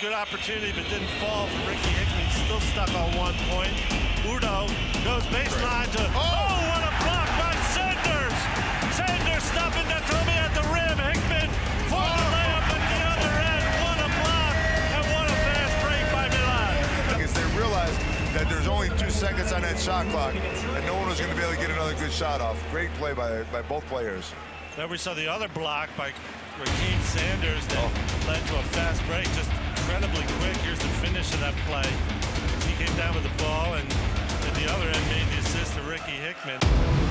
good opportunity, but didn't fall for Ricky Hickman. Still stuck on one point. Udoh goes baseline to. Oh, oh what a block by Sanders! Sanders stopping Datome at the rim. Hickman for the oh! layup at the other end. What a block and what a fast break by Milan. Because they realized that there's only two seconds on that shot clock, and no one was going to be able to get another good shot off. Great play by by both players. Then we saw the other block by Rakim Sanders that oh. led to a fast break, just incredibly quick. Here's the finish of that play. He came down with the ball, and at the other end made the assist to Ricky Hickman.